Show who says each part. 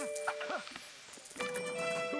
Speaker 1: あっ。